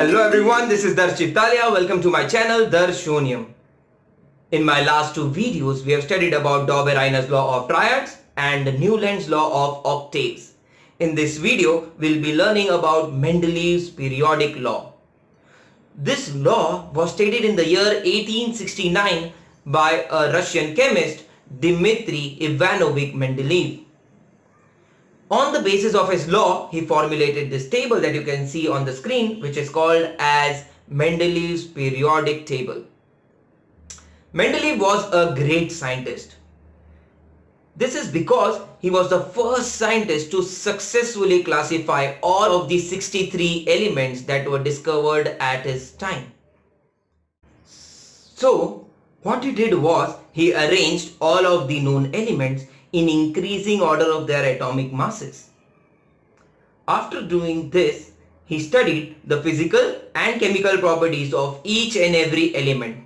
Hello everyone, this is Darsh Chiptalia. Welcome to my channel Darshonium. In my last two videos, we have studied about Döbereiner's law of triads and Newland's law of octaves. In this video, we'll be learning about Mendeleev's periodic law. This law was stated in the year 1869 by a Russian chemist Dmitry Ivanovich Mendeleev. On the basis of his law, he formulated this table that you can see on the screen which is called as Mendeleev's periodic table. Mendeleev was a great scientist. This is because he was the first scientist to successfully classify all of the 63 elements that were discovered at his time. So, what he did was he arranged all of the known elements in increasing order of their atomic masses. After doing this, he studied the physical and chemical properties of each and every element.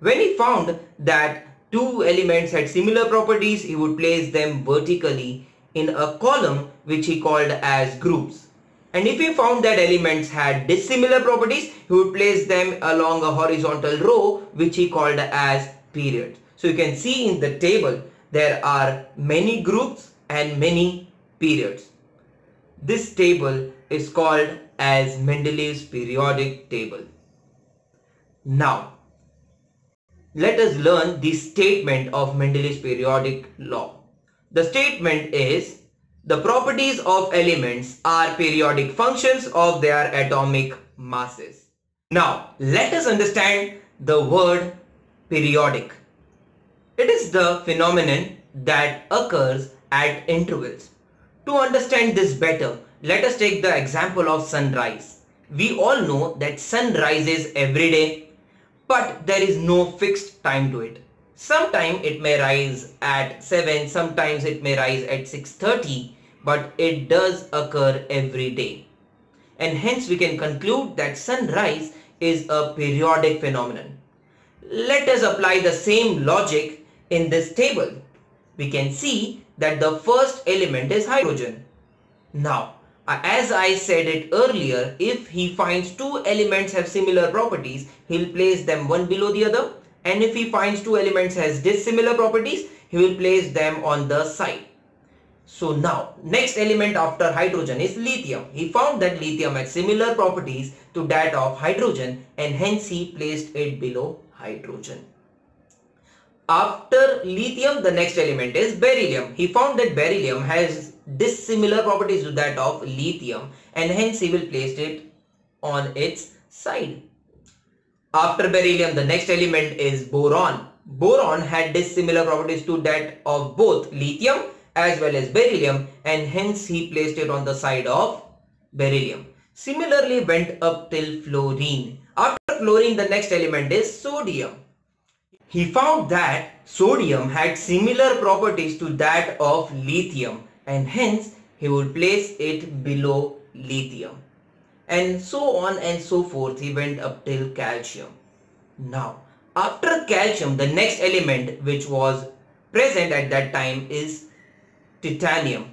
When he found that two elements had similar properties, he would place them vertically in a column which he called as groups. And if he found that elements had dissimilar properties, he would place them along a horizontal row which he called as periods. So you can see in the table there are many groups and many periods. This table is called as Mendeleev's periodic table. Now, let us learn the statement of Mendeleev's periodic law. The statement is the properties of elements are periodic functions of their atomic masses. Now, let us understand the word periodic. It is the phenomenon that occurs at intervals. To understand this better, let us take the example of sunrise. We all know that sun rises every day, but there is no fixed time to it. Sometime it may rise at 7, sometimes it may rise at 6.30, but it does occur every day. And hence we can conclude that sunrise is a periodic phenomenon. Let us apply the same logic in this table, we can see that the first element is hydrogen. Now, uh, as I said it earlier, if he finds two elements have similar properties, he'll place them one below the other. And if he finds two elements has dissimilar properties, he will place them on the side. So now, next element after hydrogen is lithium. He found that lithium had similar properties to that of hydrogen and hence he placed it below hydrogen. After lithium, the next element is beryllium. He found that beryllium has dissimilar properties to that of lithium and hence he will place it on its side. After beryllium, the next element is boron. Boron had dissimilar properties to that of both lithium as well as beryllium and hence he placed it on the side of beryllium. Similarly went up till fluorine. After fluorine, the next element is sodium. He found that sodium had similar properties to that of lithium and hence he would place it below lithium. And so on and so forth he went up till calcium. Now after calcium the next element which was present at that time is titanium.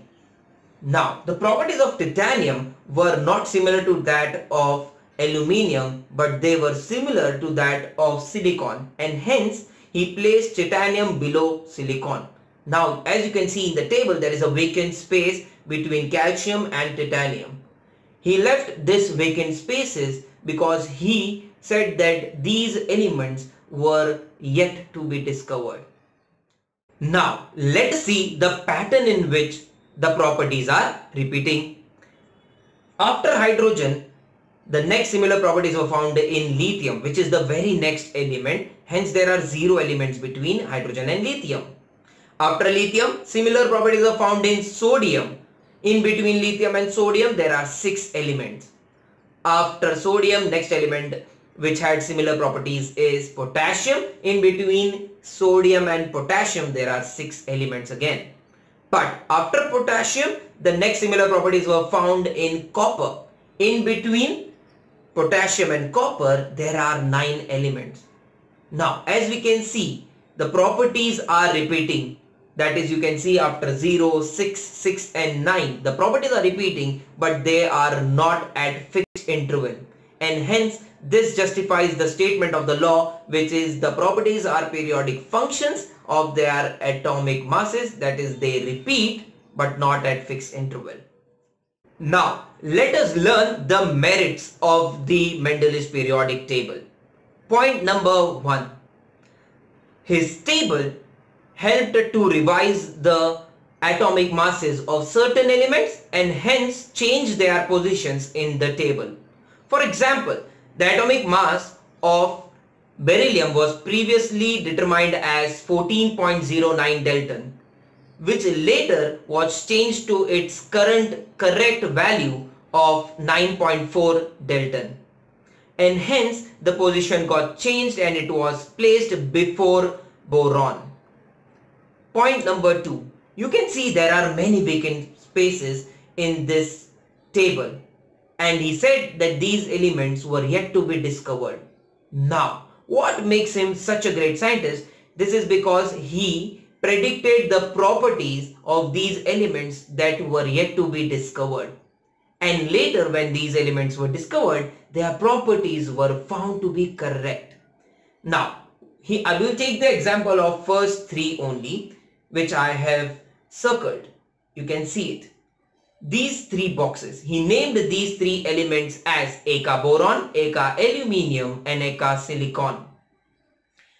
Now the properties of titanium were not similar to that of aluminium but they were similar to that of silicon and hence he placed titanium below silicon. Now as you can see in the table there is a vacant space between calcium and titanium. He left this vacant spaces because he said that these elements were yet to be discovered. Now let us see the pattern in which the properties are repeating. After hydrogen the next similar properties were found in lithium which is the very next element. Hence there are zero elements between hydrogen and lithium. After lithium, similar properties are found in sodium. In between lithium and sodium there are six elements. After sodium, next element which had similar properties is potassium. In between sodium and potassium there are six elements again. But after potassium, the next similar properties were found in copper. In between potassium and copper, there are nine elements. Now, as we can see, the properties are repeating. That is, you can see after 0, 6, 6 and 9, the properties are repeating, but they are not at fixed interval. and hence this justifies the statement of the law which is the properties are periodic functions of their atomic masses that is they repeat but not at fixed interval. Now let us learn the merits of the Mendel's periodic table. Point number one. His table helped to revise the atomic masses of certain elements and hence change their positions in the table. For example, the atomic mass of beryllium was previously determined as 14.09 Dalton which later was changed to its current correct value of 9.4 Dalton and hence the position got changed and it was placed before boron. Point number two, you can see there are many vacant spaces in this table and he said that these elements were yet to be discovered. Now, what makes him such a great scientist? This is because he predicted the properties of these elements that were yet to be discovered. And later when these elements were discovered, their properties were found to be correct. Now, he, I will take the example of first three only, which I have circled. You can see it these three boxes. He named these three elements as Eka boron, Eka aluminium and Eka silicon.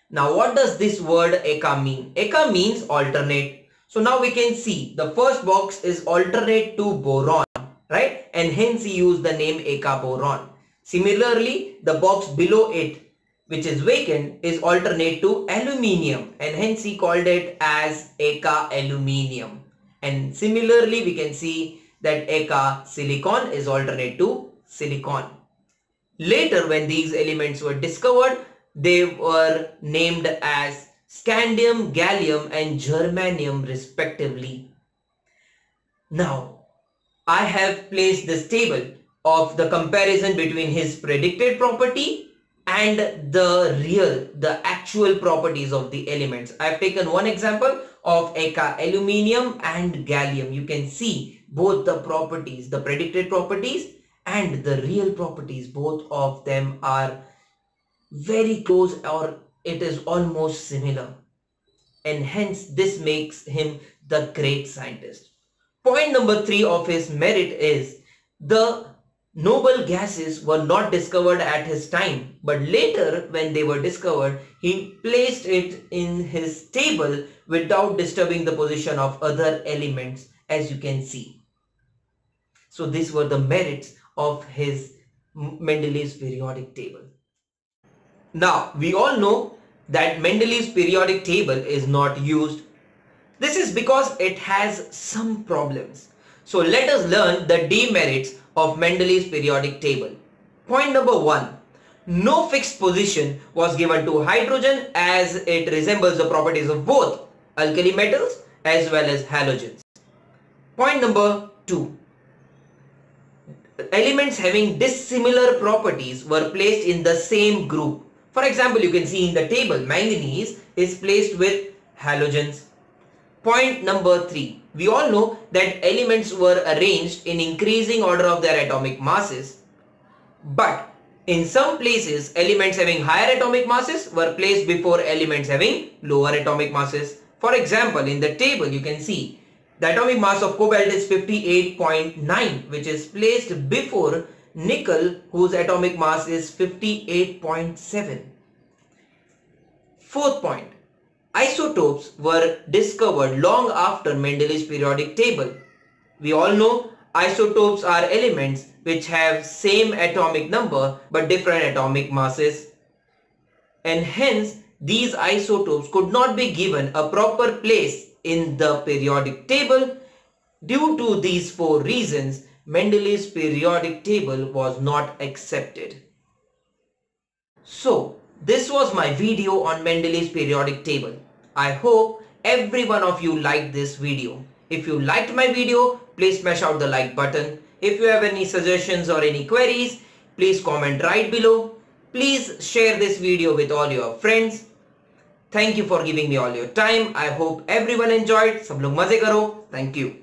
Now what does this word eka mean? Eka means alternate. So now we can see the first box is alternate to boron, right? And hence he used the name eka boron. Similarly, the box below it which is vacant is alternate to aluminium and hence he called it as eka aluminium. And similarly we can see that eka silicon is alternate to silicon. Later when these elements were discovered, they were named as scandium, gallium and germanium respectively. Now, I have placed this table of the comparison between his predicted property and the real, the actual properties of the elements. I have taken one example of Eka aluminium and gallium. You can see both the properties, the predicted properties and the real properties, both of them are very close or it is almost similar. And hence this makes him the great scientist. Point number three of his merit is the noble gases were not discovered at his time, but later when they were discovered, he placed it in his table without disturbing the position of other elements as you can see. So these were the merits of his Mendel's periodic table. Now we all know that Mendel's periodic table is not used. This is because it has some problems. So let us learn the demerits of Mendel's periodic table. Point number one. No fixed position was given to hydrogen as it resembles the properties of both alkali metals as well as halogens. Point number two elements having dissimilar properties were placed in the same group. For example, you can see in the table manganese is placed with halogens. Point number three. We all know that elements were arranged in increasing order of their atomic masses. But in some places, elements having higher atomic masses were placed before elements having lower atomic masses. For example, in the table you can see the atomic mass of cobalt is 58.9 which is placed before nickel whose atomic mass is 58.7. Fourth point. Isotopes were discovered long after Mendel's periodic table. We all know isotopes are elements which have same atomic number but different atomic masses and hence these isotopes could not be given a proper place in the periodic table. Due to these four reasons, Mendeleev's periodic table was not accepted. So this was my video on Mendeleev's periodic table. I hope every one of you liked this video. If you liked my video, please smash out the like button. If you have any suggestions or any queries, please comment right below. Please share this video with all your friends. Thank you for giving me all your time. I hope everyone enjoyed. सब लोग मजे करो. Thank you.